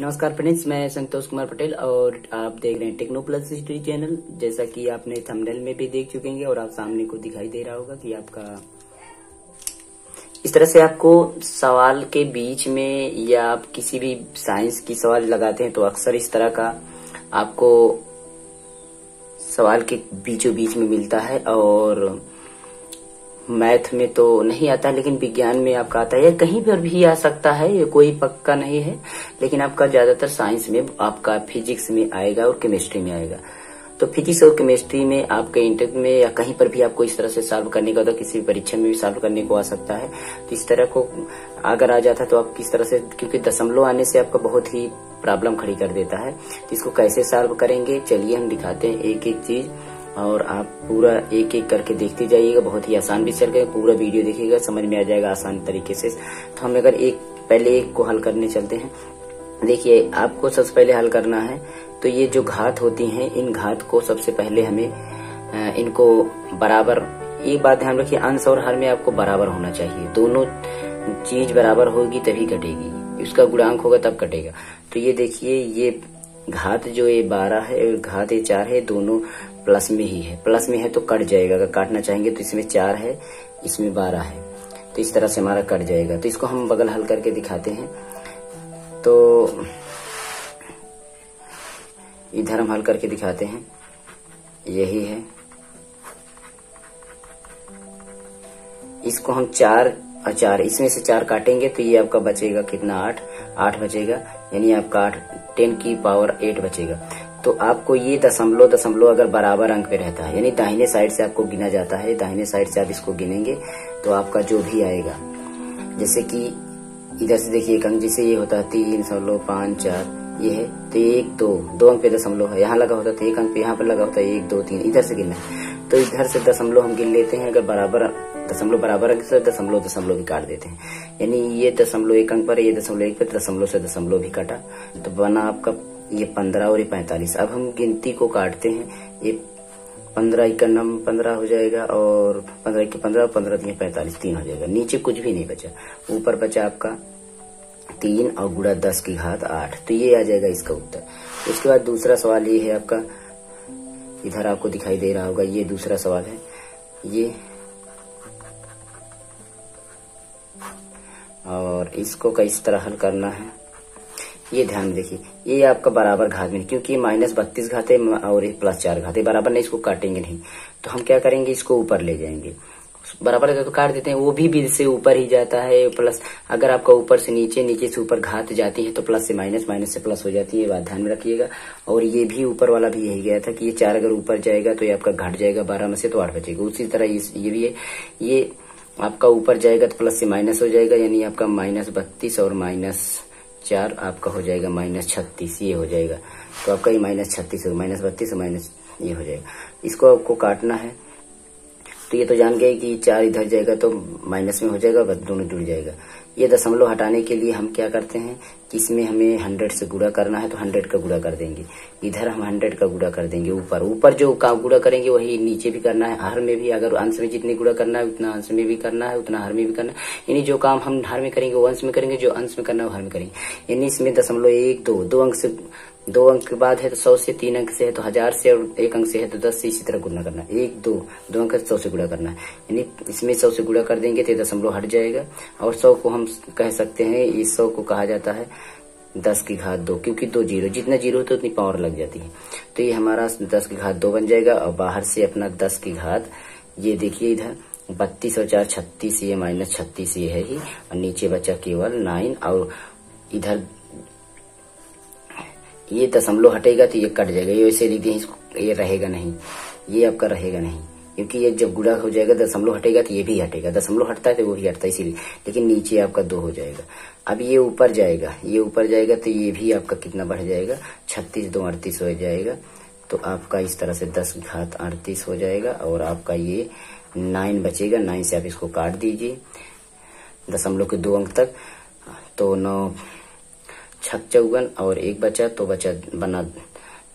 नमस्कार फ्रेंड्स मैं संतोष कुमार पटेल और आप देख रहे हैं टेक्नो प्लस हिस्ट्री चैनल। जैसा कि आपने थंबनेल में भी देख चुके हैं और आप सामने को दिखाई दे रहा होगा कि आपका इस तरह से आपको सवाल के बीच में या आप किसी भी साइंस की सवाल लगाते हैं तो अक्सर इस तरह का आपको सवाल के बीचों बीच में मिलता है और मैथ में तो नहीं आता, लेकिन विज्ञान में आपका आता है। कहीं पर भी आ सकता है, ये कोई पक्का नहीं है, लेकिन आपका ज़्यादातर साइंस में, आपका फिजिक्स में आएगा और केमिस्ट्री में आएगा। तो फिजिक्स और केमिस्ट्री में आपके इंटर में या कहीं पर भी आपको इस तरह से सॉल्व करने का होता किसी भी परीक्षा में भी सॉल्व करने को आ सकता है। तो इस तरह को अगर आ जाता तो आप किस तरह से, क्योंकि दशमलव आने से आपका बहुत ही प्रॉब्लम खड़ी कर देता है। तो इसको कैसे सॉल्व करेंगे, चलिए हम दिखाते हैं एक एक चीज़। और आप पूरा एक एक करके देखते जाइएगा। बहुत ही आसान भी चल गए पूरा वीडियो देखिएगा। समझ में आ जाएगा आसान तरीके से। तो हम अगर एक, पहले एक को हल करने चलते हैं। देखिए, आपको सबसे पहले हल करना है। तो ये जो घात होती हैं, इन घात को सबसे पहले हमें इनको बराबर, एक बात ध्यान रखिए, अंश और हर में आपको बराबर होना चाहिए। दोनों चीज़ बराबर होगी तभी कटेगी उसका गुणांक होगा तब कटेगा तो ये देखिए, ये घात जो ये बारह है, घात ये चार है, दोनों प्लस में ही है। प्लस में है तो कट जाएगा। अगर काटना चाहेंगे तो इसमें चार है, इसमें बारह है। तो इस तरह से हमारा कट जाएगा। तो इसको हम बगल हल करके दिखाते हैं। तो इधर हम हल करके दिखाते हैं। यही है। इसको हम चार और चार, इसमें से चार काटेंगे तो ये आपका बचेगा कितना? आठ। आठ बचेगा। यानी आपका आठ, टेन की पावर एट बचेगा। तो आपको ये दशमलव दशमलव अगर बराबर अंक पे रहता है, यानी दाहिने साइड से आपको गिना जाता है, दाहिने साइड से आप इसको गिनेंगे तो आपका जो भी आएगा, जैसे कि इधर से देखिए एक अंक, जैसे ये होता है तीन, दशमलव पाँच, चार, ये है तो एक, दो दो अंक पे दशमलव है, यहाँ लगा होता था एक अंक पे, यहाँ पर लगा होता है एक, दो, तीन, इधर से गिनना है। तो इधर से दशमलव हम गिन लेते हैं, अगर बराबर, दशमलव बराबर अंक से दशमलव दशमलव भी काट देते हैं। यानी ये दशमलव एक अंक पर, ये दशमलव एक पर, दशमलव से दशमलव भी काटा। तो बना आपका ये पंद्रह और ये पैंतालीस। अब हम गिनती को काटते हैं। ये पंद्रह इक्यानम पंद्रह हो जाएगा और पंद्रह के पंद्रह पंद्रह दिए पैंतालीस, तीन हो जाएगा। नीचे कुछ भी नहीं बचा। ऊपर बचा आपका तीन और गुड़ा दस की घात आठ। तो ये आ जाएगा इसका उत्तर। उसके बाद दूसरा सवाल ये है आपका। इधर आपको दिखाई दे रहा होगा, ये दूसरा सवाल है। ये और इसको किस तरह हल करना है। ये ध्यान देखिए, ये आपका बराबर घात में क्योंकि माइनस बत्तीस घात है और एक प्लस चार घात है, बराबर नहीं, इसको काटेंगे नहीं। तो हम क्या करेंगे, इसको ऊपर ले जाएँगे। बराबर तो काट देते हैं, वो भी बिल से ऊपर ही जाता है प्लस, अगर आपका ऊपर से नीचे नीचे से ऊपर घात जाती है तो प्लस से माइनस माइनस से प्लस हो जाती है बात ध्यान में रखिएगा। और ये भी ऊपर वाला भी यही गया था कि ये चार अगर ऊपर जाएगा तो ये आपका घट जाएगा, बारह में से तो आठ बचेगा। उसी तरह ये भी है, ये आपका ऊपर जाएगा तो प्लस से माइनस हो जाएगा, यानी आपका माइनस बत्तीस और माइनस चार आपका हो जाएगा माइनस छत्तीस, ये हो जाएगा। तो आपका ये माइनस छत्तीस होगा माइनस बत्तीस माइनस ये हो जाएगा। इसको आपको काटना है। तो ये तो जान गए कि चार इधर जाएगा तो माइनस में हो जाएगा दोनों जुड़ जाएगा। ये दशमलव हटाने के लिए हम क्या करते हैं कि इसमें हमें हंड्रेड से गुड़ा करना है तो हंड्रेड का गुड़ा कर देंगे। इधर हम हंड्रेड का गुड़ा कर देंगे ऊपर। ऊपर जो का गुड़ा करेंगे, वही नीचे भी करना है। हर में भी अगर अंश में जितने गुड़ा करना है, उतना अंश में भी करना है, उतना हर में भी करना है। यानी जो काम हम हर में करेंगे, वो अंश में करेंगे, जो अंश में करना है, वो हर में करेंगे। यानी इसमें दशमलव एक, दो दो अंक से दो अंक के बाद है तो सौ से तीन अंक से है तो हज़ार से और एक अंक से है तो दस से इसी तरह गुणा करना एक, दो दो अंक सौ से गुणा करना यानी इसमें सौ से गुणा कर देंगे तो दशमलव हट जाएगा। और सौ को हम कह सकते हैं इस सौ को कहा जाता है दस की घात दो, क्योंकि दो ज़ीरो, जितना ज़ीरो होता है उतनी पावर लग जाती है। तो ये हमारा दस की घात दो बन जाएगा और बाहर से अपना दस की घात, ये देखिए इधर, बत्तीस और चार छत्तीस, ये माइनस छत्तीस, ये है ही, और नीचे बचा केवल नाइन, और इधर ये दशमलव हटेगा तो ये कट जाएगा। ये वैसे लिख दिए इसको ये रहेगा नहीं। ये आपका रहेगा नहीं। क्योंकि ये जब गुड़ा हो जाएगा, दशमलव हटेगा तो ये भी हटेगा। दशमलव हटता है तो वो भी हटता है इसीलिए। लेकिन नीचे आपका दो हो जाएगा। अब ये ऊपर जाएगा। ये ऊपर जाएगा तो ये भी आपका कितना बढ़ जाएगा? छत्तीस दो अड़तीस हो जाएगा। तो आपका इस तरह से दस घात अड़तीस हो जाएगा और आपका ये नाइन बचेगा। नाइन से आप इसको काट दीजिए। दशमलव के दो अंक तक। तो नौ छक चौगन और एक बचा तो बचा बना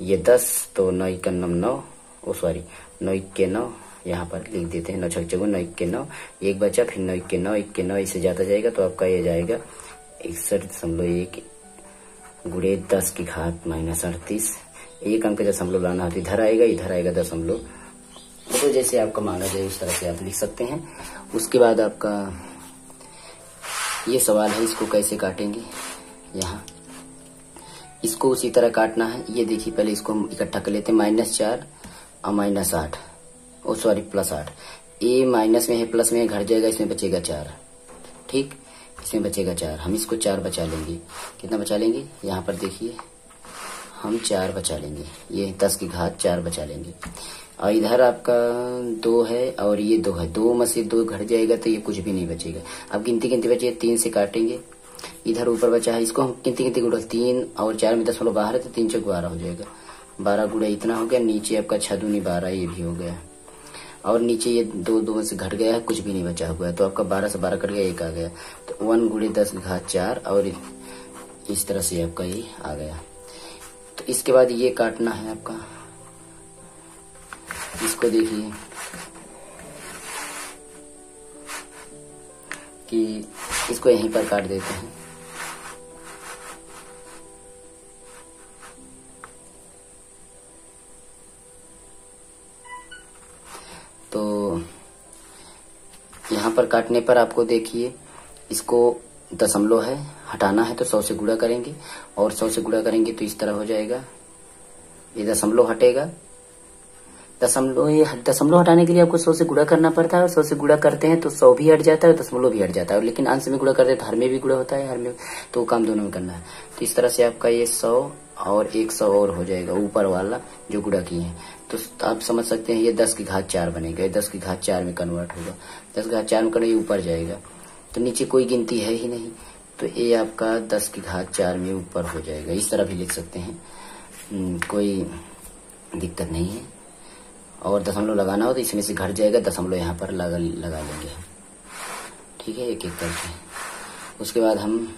ये दस तो नौ इक्यानम नौ ओ सॉरी, नौ इक्के नौ, यहाँ पर लिख देते हैं, नौ छक चौगन, नौ इक्के नौ, एक बचा, फिर नौ इक्के नौ इक्के नौ, इससे ज़्यादा जाएगा तो आपका ये जाएगा इकसठ दशमलव एक गुड़े दस की घात माइनस अड़तीस। एक अंक दशमलव लाना है, इधर आएगा इधर आएगा दशमलव। तो जैसे आपका मांगा जाए, उस तरह से आप लिख सकते हैं। उसके बाद आपका ये सवाल है, इसको कैसे काटेंगे? यहाँ। इसको उसी तरह काटना है। ये देखिए, पहले इसको हम इकट्ठा कर लेते हैं। माइनस चार और माइनस आठ। ओ, सॉरी, प्लस आठ। ए माइनस में है, प्लस में घट जाएगा, इसमें बचेगा चार। ठीक? इसमें बचेगा चार। हम इसको चार बचा लेंगे। कितना बचा लेंगे? यहाँ पर देखिए। हम चार बचा लेंगे। ये दस की घात चार बचा लेंगे। और इधर आपका दो है और ये दो है। दो में से दो घट जाएगा तो ये कुछ भी नहीं बचेगा। अब गिनती गिनती बचिए तीन से काटेंगे। इधर ऊपर बचा है, इसको हम गिनती गिनती गुड़ा, तीन और चार में दस बाहर है तो तीन चौक बारह हो जाएगा। बारह गुड़ा इतना हो गया, नीचे आपका छदूनी बारह, ये भी हो गया। और नीचे ये दो दो से घट गया है, कुछ भी नहीं बचा हुआ है तो आपका बारह से बारह कट गया, एक आ गया। तो वन गुड़े दस घात चार, और इस तरह से आपका ये आ गया। तो इसके बाद ये काटना है आपका। इसको देखिए कि इसको यहीं पर काट देते हैं। तो यहाँ पर काटने पर आपको देखिए, इसको दशमलव है, हटाना है तो सौ से गुड़ा करेंगे, और सौ से गुड़ा करेंगे तो इस तरह हो जाएगा। ये दशमलव हटेगा दशमलव ये दशमलव हटाने के लिए आपको सौ से गुड़ा करना पड़ता है और सौ से गुड़ा करते हैं तो सौ भी हट जाता है दशमलव भी हट जाता है। लेकिन अंश में गुड़ा करते हैं तो हर में भी गुड़ा होता है हर में तो काम दोनों में करना है। तो इस तरह से आपका ये सौ और एक सौ और हो जाएगा ऊपर वाला जो गुड़ा किए हैं। तो आप समझ सकते हैं ये दस की घात चार बनेगा दस की घात चार में कन्वर्ट होगा। दस की घात चार में कन्वर्ट ऊपर जाएगा। तो नीचे कोई गिनती है ही नहीं तो ये आपका दस की घात चार में ऊपर हो जाएगा। इस तरह भी लिख सकते हैं। हम्म, कोई दिक्कत नहीं है। और दशमलव लगाना हो तो इसमें से घट जाएगा दशमलव यहाँ पर लगा लगा लेंगे ठीक है एक एक करके। उसके बाद हम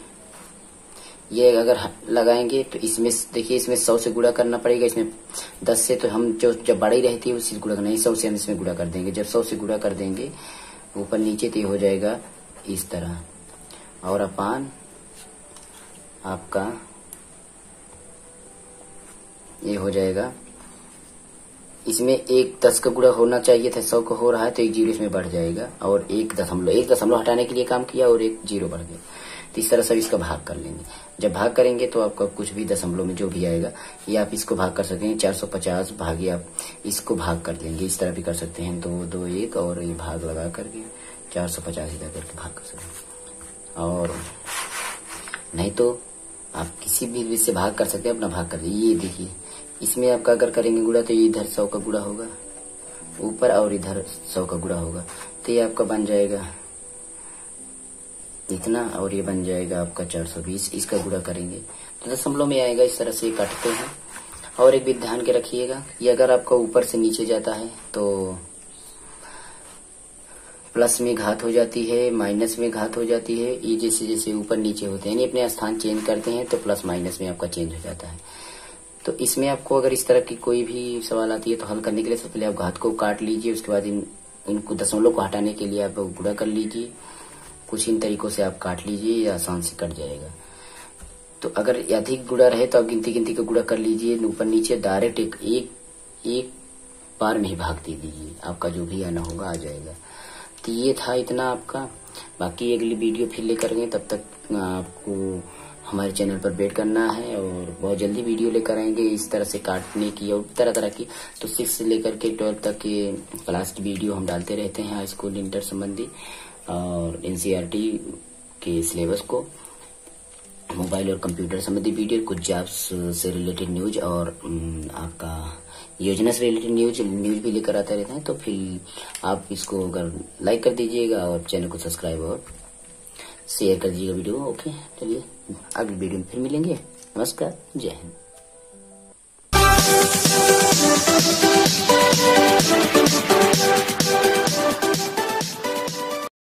ये अगर लगाएँगे तो इसमें देखिए इसमें सौ से गुड़ा करना पड़ेगा, इसमें दस से तो हम जो, जब बड़ी रहती है उसी गुड़ा नहीं, सौ से हम इसमें गुड़ा कर देंगे। जब सौ से गुड़ा कर देंगे, ऊपर नीचे तो हो जाएगा इस तरह। और अपान, आपका ये हो जाएगा इसमें एक दस का गुड़ा होना चाहिए था, सौ का हो रहा है तो एक ज़ीरो इसमें बढ़ जाएगा, और एक दशमलव एक दशमलव हटाने के लिए काम किया और एक ज़ीरो बढ़ गया। तो इस तरह से इसका भाग कर लेंगे। जब भाग करेंगे तो आपका कुछ भी दशमलव में जो भी आएगा, ये आप इसको भाग कर सकते हैं, चार सौ पचास भागे आप इसको भाग कर देंगे इस तरह भी कर सकते हैं, दो दो, एक, और ये भाग लगा करके चार सौ पचास इधर करके भाग कर सकते हैं। और नहीं तो आप किसी भी से भाग कर सकते हैं, अपना भाग कर ये देखिए इसमें आपका अगर करेंगे गुड़ा तो ये इधर सौ का गुड़ा होगा। ऊपर और इधर सौ का गुड़ा होगा। तो ये आपका बन जाएगा। इतना और ये बन जाएगा आपका 420 इसका गुड़ा करेंगे। तो दशमलव में आएगा, इस तरह से काटते हैं। और एक भी ध्यान के रखिएगा। ये अगर आपका ऊपर से नीचे जाता है तो प्लस में घात हो जाती है, माइनस में घात हो जाती है। ये जैसे जैसे ऊपर नीचे होते हैं, यानी अपने स्थान चेंज करते हैं तो प्लस माइनस में आपका चेंज हो जाता है। तो इसमें आपको अगर इस तरह की कोई भी सवाल आती है तो हल करने के लिए सबसे पहले आप घात को काट लीजिए, उसके बाद इन, इनको दशमलव को हटाने के लिए आप गुड़ा कर लीजिए। कुछ इन तरीकों से आप काट लीजिए, या आसान से कट जाएगा। तो अगर अधिक गुड़ा रहे तो आप गिनती गिनती का गुड़ा कर लीजिए। ऊपर नीचे डायरेक्ट एक एक एक बार में ही भाग दे दीजिए। आपका जो भी आना होगा आ जाएगा। तो ये था इतना आपका। बाकी अगली वीडियो फिर लेकर गए तब तक आपको हमारे चैनल पर वेट करना है और बहुत जल्दी वीडियो लेकर आएँगे इस तरह से काटने की और तरह तरह की। तो सिक्स से लेकर के ट्वेल्थ तक के क्लास की वीडियो हम डालते रहते हैं हाई स्कूल इंटर संबंधी और एनसीईआरटी के सिलेबस को। मोबाइल और कंप्यूटर संबंधी वीडियो कुछ जॉब्स से रिलेटेड न्यूज़ और आपका योजना से रिलेटेड न्यूज़ न्यूज़ भी लेकर आते रहते हैं। तो फिर आप इसको अगर लाइक कर दीजिएगा और चैनल को सब्सक्राइब और शेयर कर दीजिएगा वीडियो ओके चलिए। अगली वीडियो में फिर मिलेंगे। नमस्कार जय हिंद।